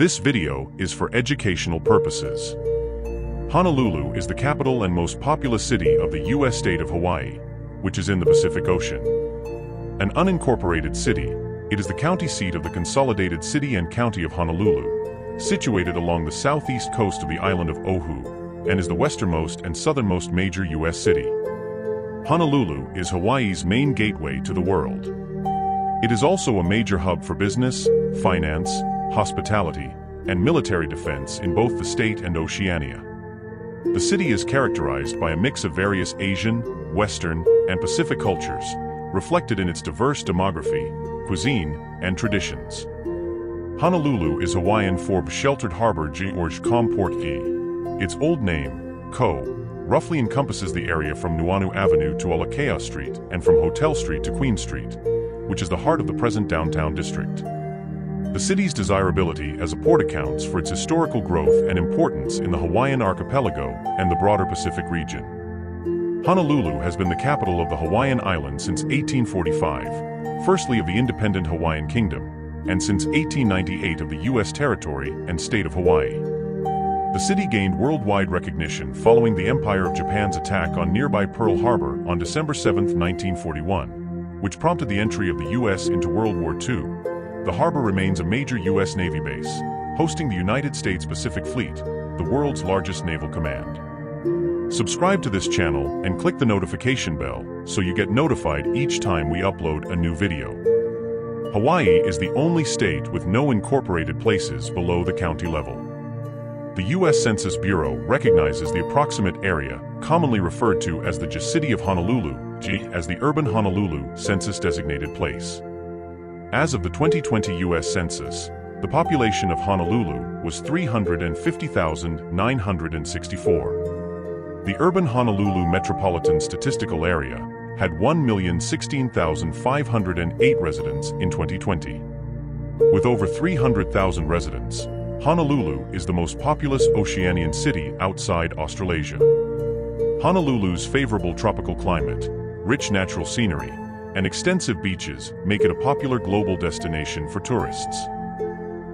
This video is for educational purposes. Honolulu is the capital and most populous city of the U.S. state of Hawaii, which is in the Pacific Ocean. An unincorporated city, it is the county seat of the consolidated city and county of Honolulu, situated along the southeast coast of the island of Oahu, and is the westernmost and southernmost major U.S. city. Honolulu is Hawaii's main gateway to the world. It is also a major hub for business, finance, hospitality, and military defense in both the state and Oceania. The city is characterized by a mix of various Asian, Western, and Pacific cultures, reflected in its diverse demography, cuisine, and traditions. Honolulu is Hawaiian for Sheltered Harbor George Comport. Its old name, Kou, roughly encompasses the area from Nuuanu Avenue to Alakea Street and from Hotel Street to Queen Street, which is the heart of the present downtown district. The city's desirability as a port accounts for its historical growth and importance in the Hawaiian archipelago and the broader Pacific region. Honolulu has been the capital of the Hawaiian Islands since 1845, firstly of the independent Hawaiian Kingdom, and since 1898 of the U.S. territory and state of Hawaii. The city gained worldwide recognition following the Empire of Japan's attack on nearby Pearl Harbor on December 7, 1941, which prompted the entry of the U.S. into World War II the harbor remains a major U.S. Navy base, hosting the United States Pacific Fleet, the world's largest naval command. Subscribe to this channel and click the notification bell so you get notified each time we upload a new video. Hawaii is the only state with no incorporated places below the county level. The U.S. Census Bureau recognizes the approximate area, commonly referred to as the G-City of Honolulu, G as the Urban Honolulu census-designated place. As of the 2020 U.S. Census, the population of Honolulu was 350,964. The urban Honolulu Metropolitan Statistical Area had 1,016,508 residents in 2020. With over 300,000 residents, Honolulu is the most populous Oceanian city outside Australasia. Honolulu's favorable tropical climate, rich natural scenery, and extensive beaches make it a popular global destination for tourists.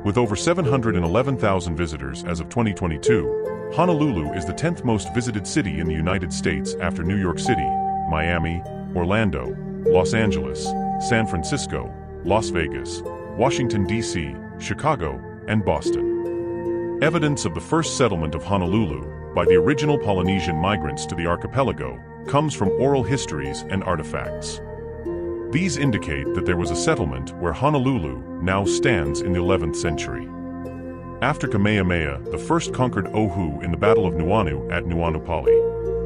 With over 711,000 visitors as of 2022, Honolulu is the 10th most visited city in the United States after New York City, Miami, Orlando, Los Angeles, San Francisco, Las Vegas, Washington, D.C., Chicago, and Boston. Evidence of the first settlement of Honolulu by the original Polynesian migrants to the archipelago comes from oral histories and artifacts. These indicate that there was a settlement where Honolulu now stands in the 11th century. After Kamehameha the first conquered Oahu in the Battle of Nuuanu at Nuuanu Pali,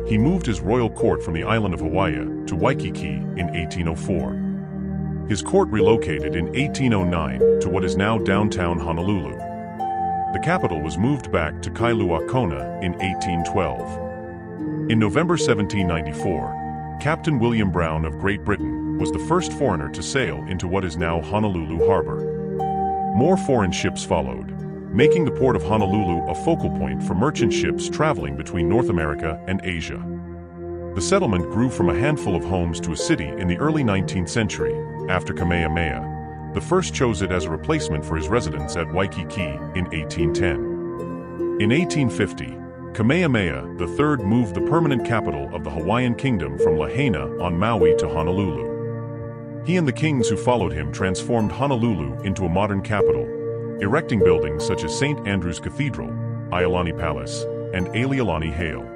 he moved his royal court from the island of Hawaii to Waikiki in 1804. His court relocated in 1809 to what is now downtown Honolulu. The capital was moved back to Kailua Kona in 1812. In November 1794, Captain William Brown of Great Britain was the first foreigner to sail into what is now Honolulu Harbor. More foreign ships followed, making the port of Honolulu a focal point for merchant ships traveling between North America and Asia. The settlement grew from a handful of homes to a city in the early 19th century, after Kamehameha. The first chose it as a replacement for his residence at Waikiki in 1810. In 1850, Kamehameha III moved the permanent capital of the Hawaiian kingdom from Lahaina on Maui to Honolulu. He and the kings who followed him transformed Honolulu into a modern capital, erecting buildings such as St. Andrew's Cathedral, Iolani Palace, and Aliiolani Hale.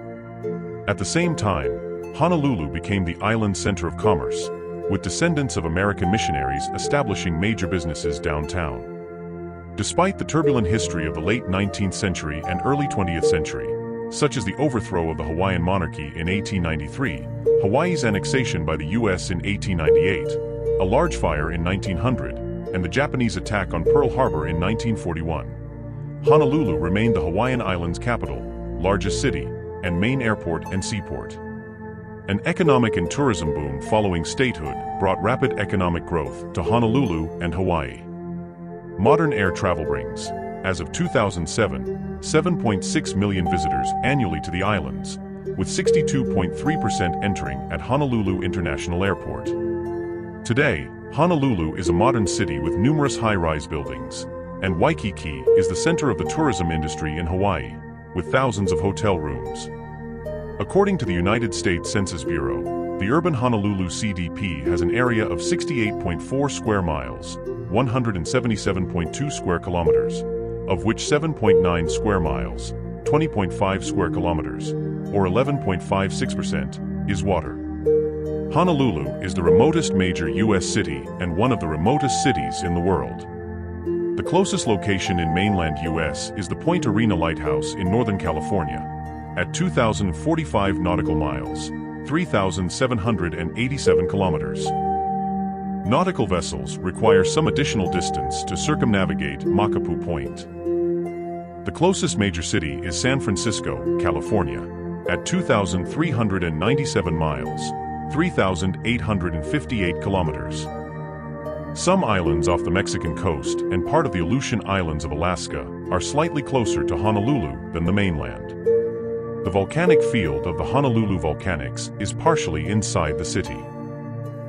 At the same time, Honolulu became the island's center of commerce, with descendants of American missionaries establishing major businesses downtown. Despite the turbulent history of the late 19th century and early 20th century, such as the overthrow of the Hawaiian monarchy in 1893, Hawaii's annexation by the U.S. in 1898, a large fire in 1900, and the Japanese attack on Pearl Harbor in 1941. Honolulu remained the Hawaiian Islands' capital, largest city, and main airport and seaport. An economic and tourism boom following statehood brought rapid economic growth to Honolulu and Hawaii. Modern air travel brings, as of 2007, 7.6 million visitors annually to the islands, with 62.3% entering at Honolulu International Airport. Today, Honolulu is a modern city with numerous high-rise buildings, and Waikiki is the center of the tourism industry in Hawaii, with thousands of hotel rooms. According to the United States Census Bureau, the urban Honolulu CDP has an area of 68.4 square miles, 177.2 square kilometers, of which 7.9 square miles, 20.5 square kilometers, or 11.56%, is water. Honolulu is the remotest major U.S. city and one of the remotest cities in the world. The closest location in mainland U.S. is the Point Arena Lighthouse in Northern California, at 2,045 nautical miles, 3,787 kilometers. Nautical vessels require some additional distance to circumnavigate Makapuu Point. The closest major city is San Francisco, California, at 2,397 miles, 3,858 kilometers. Some islands off the Mexican coast and part of the Aleutian Islands of Alaska are slightly closer to Honolulu than the mainland. The volcanic field of the Honolulu Volcanics is partially inside the city.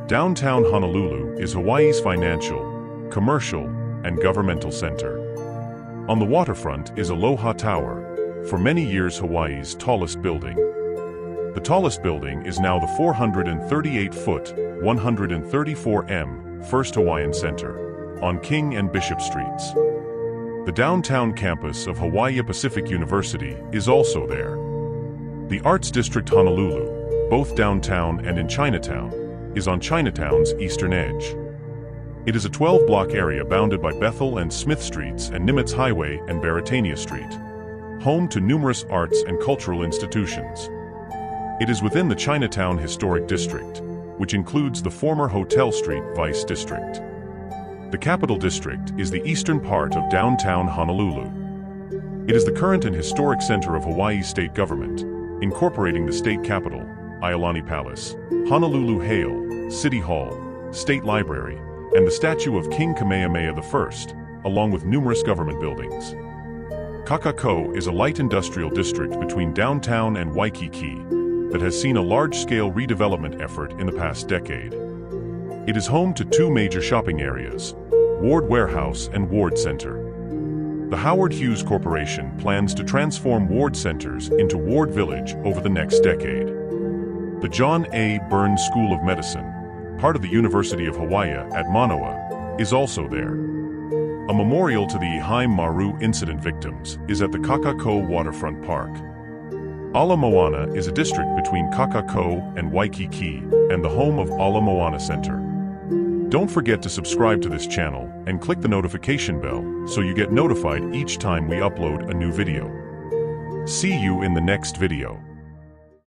Downtown Honolulu is Hawaii's financial, commercial, and governmental center. On the waterfront is Aloha Tower, for many years Hawaii's tallest building. The tallest building is now the 438-foot, 134M, First Hawaiian Center, on King and Bishop Streets. The downtown campus of Hawaii Pacific University is also there. The Arts District Honolulu, both downtown and in Chinatown, is on Chinatown's eastern edge. It is a 12-block area bounded by Bethel and Smith Streets and Nimitz Highway and Beretania Street, home to numerous arts and cultural institutions. It is within the Chinatown Historic District, which includes the former Hotel Street Vice District. The Capital District is the eastern part of downtown Honolulu. It is the current and historic center of Hawaii state government, incorporating the state capitol, Iolani Palace, Honolulu Hale, City Hall, State Library, and the statue of King Kamehameha I, along with numerous government buildings. Kakaako is a light industrial district between downtown and Waikiki that has seen a large-scale redevelopment effort in the past decade. It is home to two major shopping areas, Ward Warehouse and Ward Center. The Howard Hughes Corporation plans to transform Ward Centers into Ward Village over the next decade. The John A. Burns School of Medicine, part of the University of Hawaii at Manoa, is also there. A memorial to the Ehime Maru incident victims is at the Kakaako Waterfront Park. Ala Moana is a district between Kakaako and Waikiki and the home of Ala Moana Center. Don't forget to subscribe to this channel and click the notification bell so you get notified each time we upload a new video. See you in the next video.